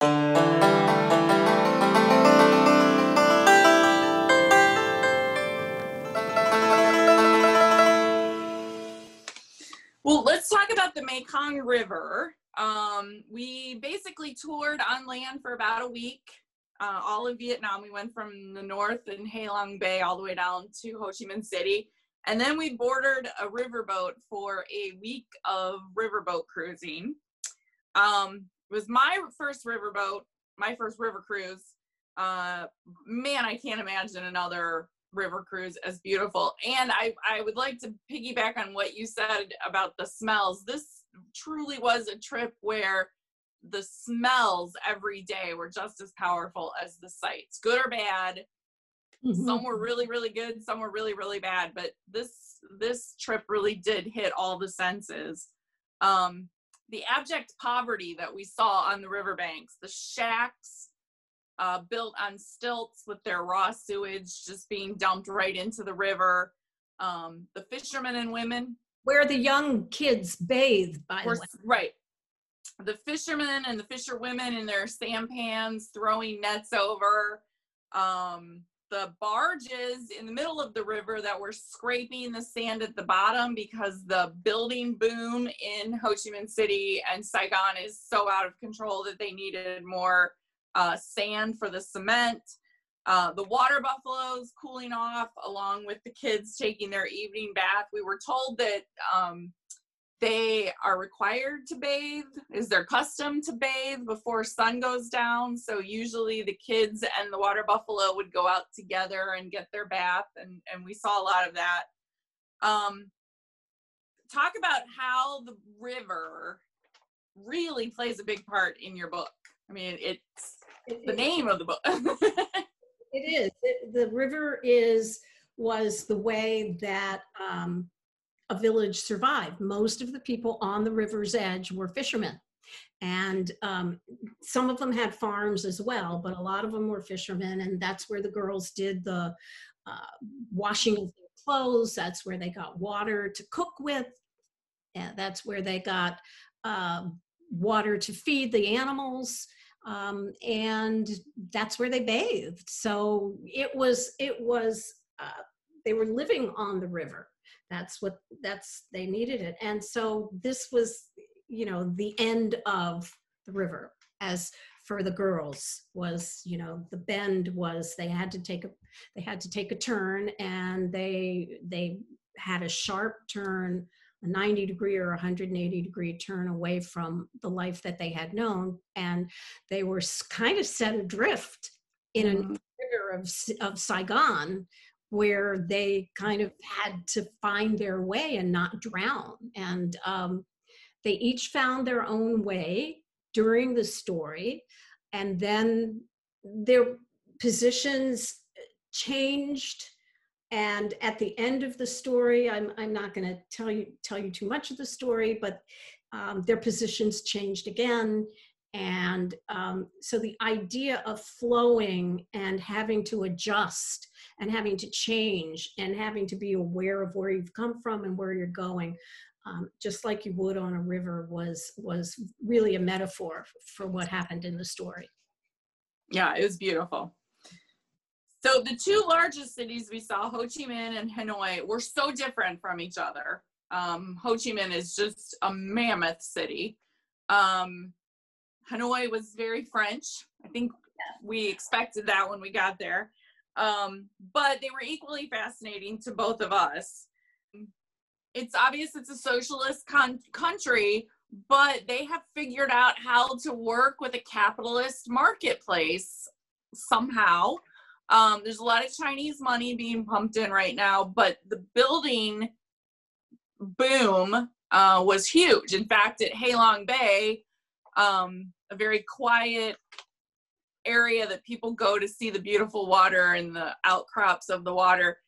Well, let's talk about the Mekong River. Um, we basically toured on land for about a week, uh, all of Vietnam. We went from the north in Ha Long Bay all the way down to Ho Chi Minh City. And then we boarded a riverboat for a week of riverboat cruising. Um, it was my first riverboat, my first river cruise. Uh, man, I can't imagine another river cruise as beautiful. And I, I would like to piggyback on what you said about the smells. This truly was a trip where the smells every day were just as powerful as the sights, good or bad. Mm-hmm. Some were really, really good, some were really, really bad, but this this trip really did hit all the senses. Um, the abject poverty that we saw on the riverbanks, the shacks uh, built on stilts with their raw sewage just being dumped right into the river. Um, the fishermen and women. Where the young kids bathe, by the way. Right. The fishermen and the fisherwomen in their sampans throwing nets over. Um, the barges in the middle of the river that were scraping the sand at the bottom because the building boom in Ho Chi Minh City and Saigon is so out of control that they needed more uh, sand for the cement. Uh, the water buffaloes cooling off along with the kids taking their evening bath. We were told that um, they are required to bathe is their custom to bathe before sun goes down. So usually the kids and the water buffalo would go out together and get their bath and and we saw a lot of that. Um talk about how the river really plays a big part in your book. I mean it's the name of the book. It is. It, the river is was the way that um a village survived. Most of the people on the river's edge were fishermen. And um, some of them had farms as well, but a lot of them were fishermen. And that's where the girls did the uh, washing of their clothes. That's where they got water to cook with. And that's where they got uh, water to feed the animals. Um, and that's where they bathed. So it was, it was, uh, they were living on the river that's what that's they needed it. And so this was you know the end of the river. As for the girls was you know the bend was they had to take a they had to take a turn and they they had a sharp turn a 90 degree or 180 degree turn away from the life that they had known. And they were kind of set adrift in mm-hmm. a river of, of saigon where they kind of had to find their way and not drown. And um, they each found their own way during the story. And then their positions changed. And at the end of the story, I'm, I'm not going to tell you tell you too much of the story, but um, their positions changed again. And um, so the idea of flowing and having to adjust and having to change and having to be aware of where you've come from and where you're going, um, just like you would on a river, was was really a metaphor for what happened in the story. Yeah, it was beautiful. So the two largest cities we saw, Ho Chi Minh and Hanoi, were so different from each other. Um, Ho Chi Minh is just a mammoth city. Um, Hanoi was very French. I think we expected that when we got there. Um, but they were equally fascinating to both of us. It's obvious it's a socialist con- country, but they have figured out how to work with a capitalist marketplace somehow. Um, there's a lot of Chinese money being pumped in right now, but the building boom uh, was huge. In fact, at Ha Long Bay, um, a very quiet area that people go to see the beautiful water and the outcrops of the water.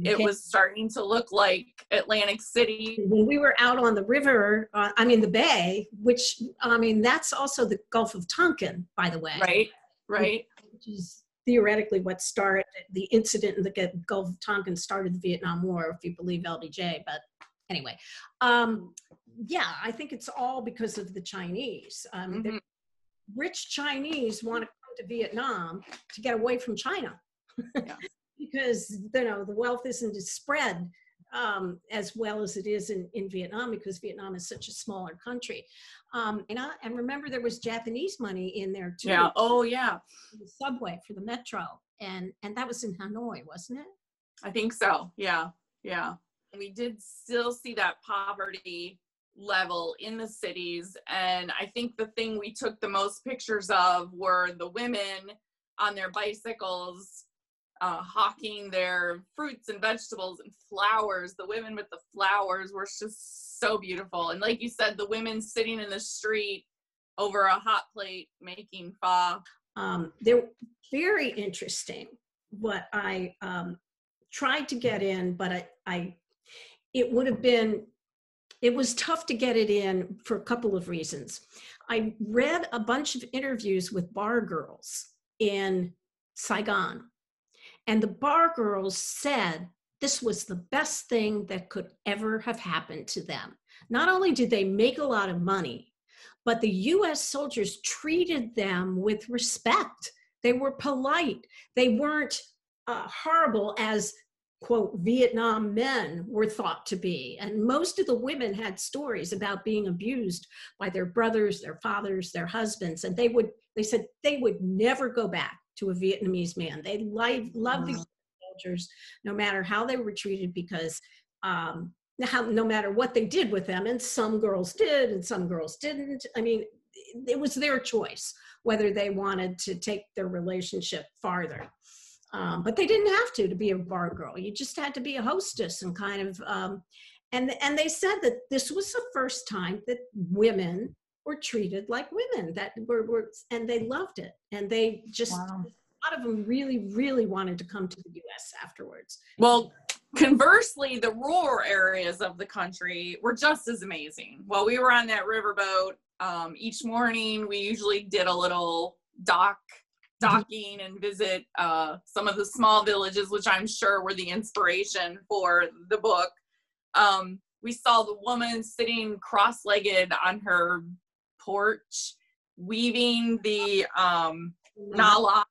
Okay. It was starting to look like Atlantic City. When we were out on the river, uh, I mean the bay, which I mean that's also the Gulf of Tonkin, by the way. Right, right. Which is theoretically what started the incident in the Gulf of Tonkin started the Vietnam War, if you believe LBJ. But anyway, um, yeah, I think it's all because of the Chinese. Um, mm-hmm rich Chinese want to to Vietnam to get away from China. Yeah. because you know the wealth isn't spread um, as well as it is in, in Vietnam because Vietnam is such a smaller country. Um, and, I, and remember there was Japanese money in there too. Yeah. Oh, yeah. The subway for the metro. And, and that was in Hanoi, wasn't it? I think so. Yeah. Yeah. We did still see that poverty level in the cities. And I think the thing we took the most pictures of were the women on their bicycles uh, hawking their fruits and vegetables and flowers. The women with the flowers were just so beautiful. And like you said, the women sitting in the street over a hot plate making pho. Um, they're very interesting. What I um, tried to get in, but I, I, it would have been, it was tough to get it in for a couple of reasons. I read a bunch of interviews with bar girls in Saigon and the bar girls said this was the best thing that could ever have happened to them. Not only did they make a lot of money, but the US soldiers treated them with respect. They were polite. They weren't uh, horrible as quote Vietnam men were thought to be. And most of the women had stories about being abused by their brothers, their fathers, their husbands. And they would, they said they would never go back to a Vietnamese man. They loved, loved these soldiers no matter how they were treated because um, how, no matter what they did with them, and some girls did and some girls didn't. I mean, it was their choice whether they wanted to take their relationship farther. Um, but they didn't have to to be a bar girl. You just had to be a hostess and kind of. Um, and and they said that this was the first time that women were treated like women that were, were and they loved it and they just wow. a lot of them really really wanted to come to the us afterwards well conversely the rural areas of the country were just as amazing while we were on that riverboat um, each morning we usually did a little dock. Docking and visit uh, some of the small villages which i'm sure were the inspiration for the book um, we saw the woman sitting cross-legged on her porch weaving the um nón lá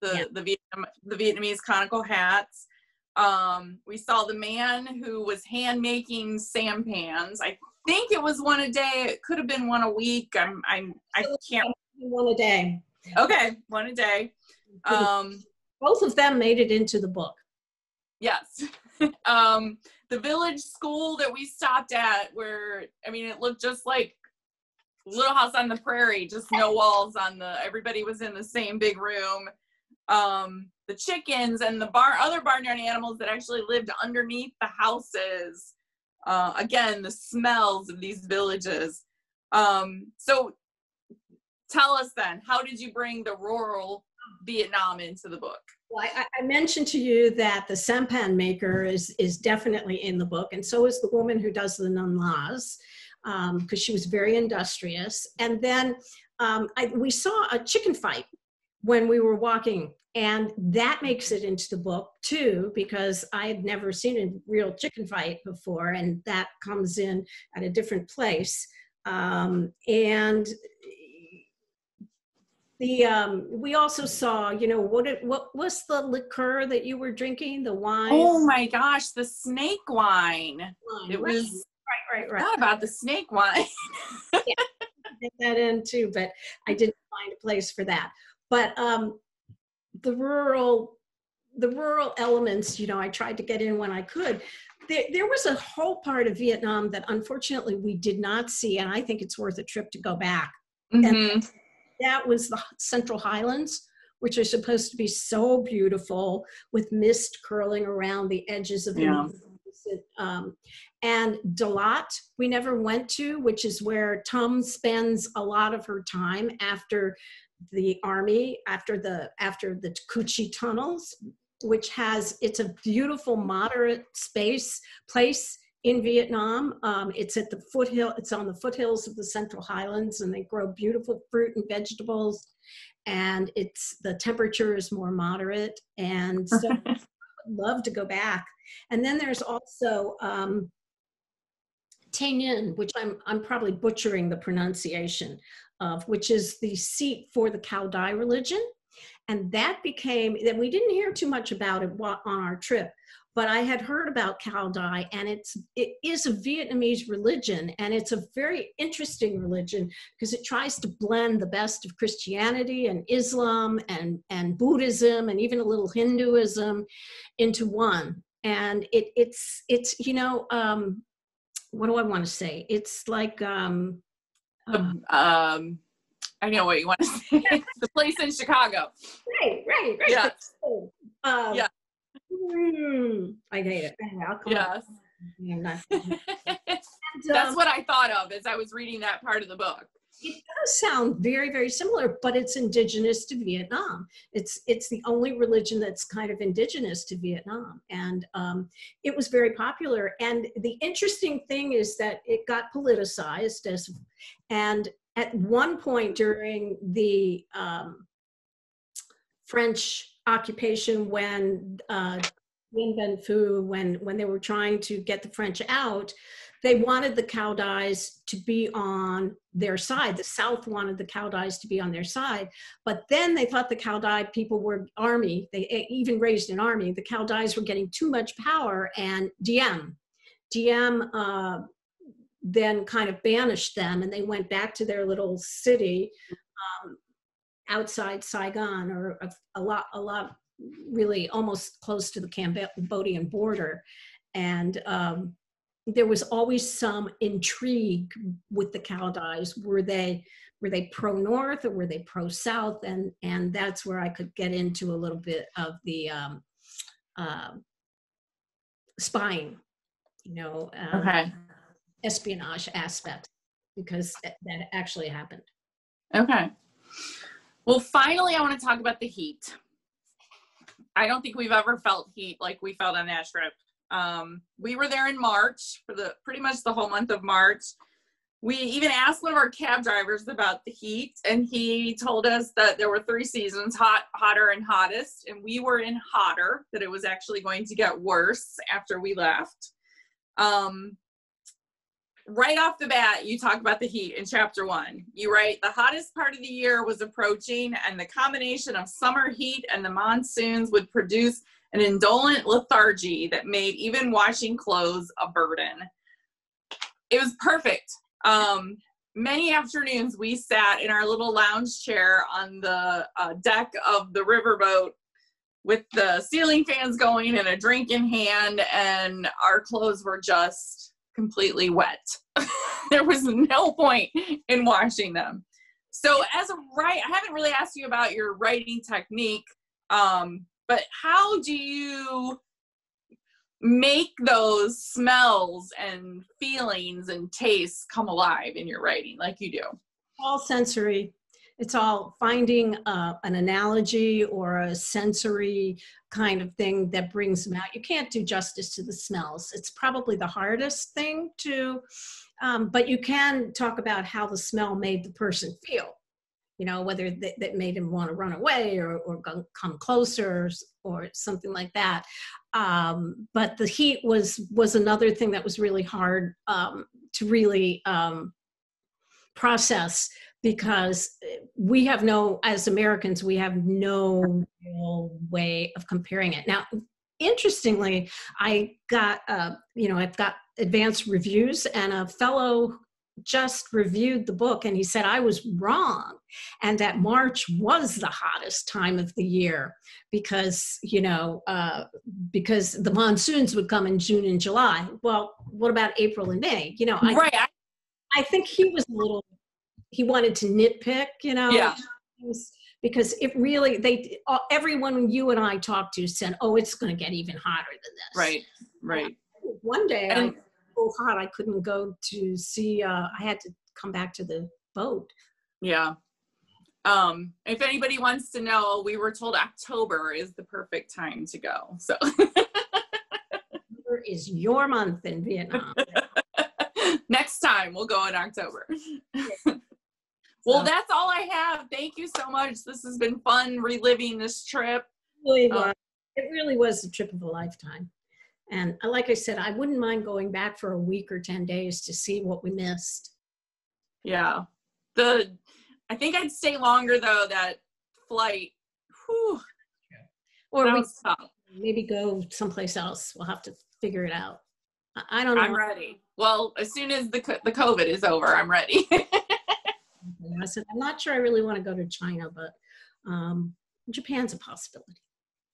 the yeah. the Vietnam, the Vietnamese conical hats. Um, we saw the man who was hand making sampans. I think it was one a day. It could have been one a week. I'm I'm I can't one a day. Okay, one a day. Um, both of them made it into the book. Yes. um, the village school that we stopped at, where I mean, it looked just like Little House on the Prairie, just no walls on the. Everybody was in the same big room. Um, the chickens and the bar other barnyard animals that actually lived underneath the houses. Uh, again, the smells of these villages. Um, so, tell us then, how did you bring the rural Vietnam into the book? Well, I, I, mentioned to you that the sampan maker is is definitely in the book, and so is the woman who does the nón lás because um, she was very industrious. And then um, I, we saw a chicken fight when we were walking, and that makes it into the book too, because I had never seen a real chicken fight before, and that comes in at a different place. Um, and the um, we also saw, you know, what it, what was the liqueur that you were drinking? The wine? Oh my gosh, the snake wine. wine it right. was right, right, right. Not about the snake wine. yeah, get that in too, but I didn't find a place for that. But um, the rural, the rural elements, you know, I tried to get in when I could. There, there was a whole part of Vietnam that unfortunately we did not see, and I think it's worth a trip to go back. Mm-hmm. And that was the Central Highlands, which are supposed to be so beautiful with mist curling around the edges of the yeah. Um, and Dalat, we never went to, which is where Tam spends a lot of her time after the army, after the after the Cu Chi tunnels, which has it's a beautiful moderate space place in Vietnam. Um, it's at the foothill. It's on the foothills of the Central Highlands, and they grow beautiful fruit and vegetables. And it's the temperature is more moderate, and so I would love to go back. And then there's also um, Tay which I'm, I'm probably butchering the pronunciation of, which is the seat for the Cao Dai religion. And that became, that we didn't hear too much about it on our trip, but I had heard about Cao Dai, and it's it is a Vietnamese religion, and it's a very interesting religion because it tries to blend the best of Christianity and Islam and and Buddhism and even a little Hinduism into one. And it it's it's you know um, what do I want to say? It's like um, um, um I know what you want to say. the place in Chicago. Right, right, right. Yeah. Um, yeah. Mm, I hate it. Yes. That's um, what I thought of as I was reading that part of the book. it does sound very, very similar, but it's indigenous to Vietnam. It's it's the only religion that's kind of indigenous to Vietnam, and um, it was very popular. And the interesting thing is that it got politicized as, and at one point during the um, French occupation, when uh, Dien Bien Phu, when when they were trying to get the French out, they wanted the Cao Dais to be on their side. The South wanted the Cao Dais to be on their side, but then they thought the Cao Dai people were army. They eh, even raised an army. The Cao Dais were getting too much power, and Diem, Diem uh, then kind of banished them, and they went back to their little city um, outside Saigon, or a, a lot, a lot, really almost close to the Cambodian border, and um, there was always some intrigue with the Cao Dais. Were they were they pro North or were they pro South? And and that's where I could get into a little bit of the um, uh, spying, you know, um, Okay. espionage aspect, because that, that actually happened. Okay. Well, finally, I want to talk about the heat. I don't think we've ever felt heat like we felt on that trip. Um, we were there in March for the pretty much the whole month of March. We even asked one of our cab drivers about the heat, and he told us that there were three seasons hot, hotter, and hottest. And we were in hotter, that it was actually going to get worse after we left. Um, right off the bat, you talk about the heat in chapter one. You write the hottest part of the year was approaching, and the combination of summer heat and the monsoons would produce an indolent lethargy that made even washing clothes a burden. It was perfect. Um, many afternoons we sat in our little lounge chair on the uh, deck of the riverboat with the ceiling fans going and a drink in hand, and our clothes were just completely wet. there was no point in washing them. So, as a write, I haven't really asked you about your writing technique, um, but how do you make those smells and feelings and tastes come alive in your writing like you do? all sensory. It's all finding uh, an analogy or a sensory kind of thing that brings them out. You can't do justice to the smells. It's probably the hardest thing to, um, but you can talk about how the smell made the person feel. You know, whether that, that made him want to run away or, or come closer or, or something like that. Um, but the heat was was another thing that was really hard um, to really um, process because we have no as americans we have no real way of comparing it now interestingly i got uh, you know i've got advanced reviews and a fellow just reviewed the book and he said i was wrong and that march was the hottest time of the year because you know uh, because the monsoons would come in june and july well what about april and may you know I, right. I, I think he was a little he wanted to nitpick you know Yeah. because it really they everyone you and i talked to said oh it's going to get even hotter than this right. Right. one day And- i was so hot i couldn't go to see uh, i had to come back to the boat Yeah. Um, if anybody wants to know, we were told October is the perfect time to go. So October is your month in vietnam next time we'll go in October. well, So- that's all I have. Thank you so much. This has been fun reliving this trip. really Oh. was. It really was a trip of a lifetime. And uh, like I said, I wouldn't mind going back for a week or 10 days to see what we missed. Yeah. The I think I'd stay longer though. That flight, whew, Or that we tough. maybe go someplace else. We'll have to figure it out. I- I don't know. I'm ready. Well, as soon as the the COVID is over, I'm ready. I said, I'm not sure I really want to go to China, but um, Japan's a possibility.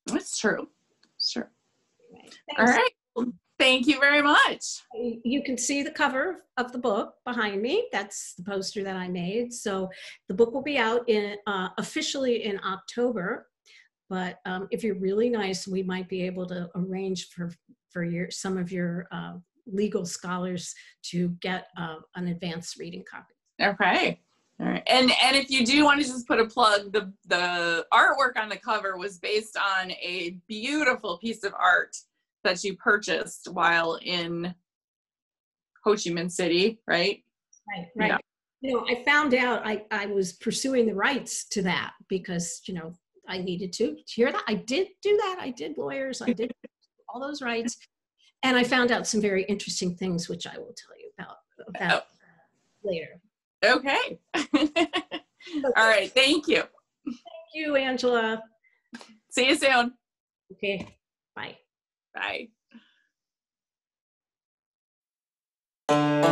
That's true. Sure. Thanks. All right. Thank you very much. You can see the cover of the book behind me. That's the poster that I made. So the book will be out in uh, officially in October. But um, if you're really nice, we might be able to arrange for for your some of your uh, legal scholars to get uh, an advanced reading copy. Okay. All right. And and if you do want to just put a plug, the the artwork on the cover was based on a beautiful piece of art that you purchased while in Ho Chi Minh City, right? Right, right. Yeah. You know, I found out I, I was pursuing the rights to that because, you know, I needed to hear that. I did do that. I did lawyers. I did all those rights. And I found out some very interesting things, which I will tell you about, about oh. uh, later. Okay. All right. Thank you. Thank you, Angela. See you soon. Okay, bye. Bye.